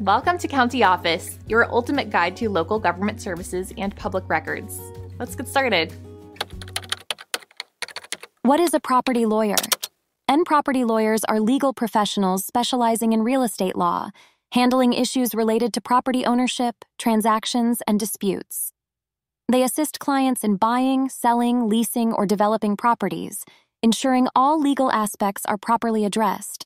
Welcome to County Office, your ultimate guide to local government services and public records. Let's get started. What is a property lawyer? N property lawyers are legal professionals specializing in real estate law, handling issues related to property ownership, transactions, and disputes. They assist clients in buying, selling, leasing, or developing properties, ensuring all legal aspects are properly addressed.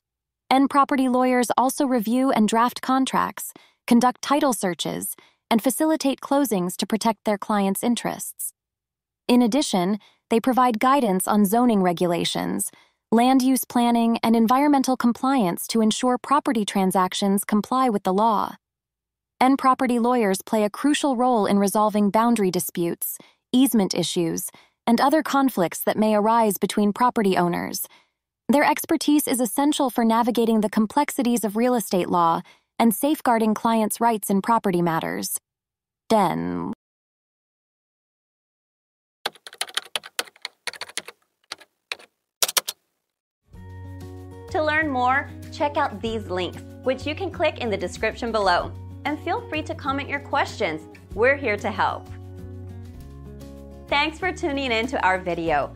N property lawyers also review and draft contracts, conduct title searches, and facilitate closings to protect their clients' interests. In addition, they provide guidance on zoning regulations, land use planning, and environmental compliance to ensure property transactions comply with the law. N property lawyers play a crucial role in resolving boundary disputes, easement issues, and other conflicts that may arise between property owners. Their expertise is essential for navigating the complexities of real estate law and safeguarding clients' rights in property matters. Den. To learn more, check out these links, which you can click in the description below. And feel free to comment your questions. We're here to help. Thanks for tuning in to our video.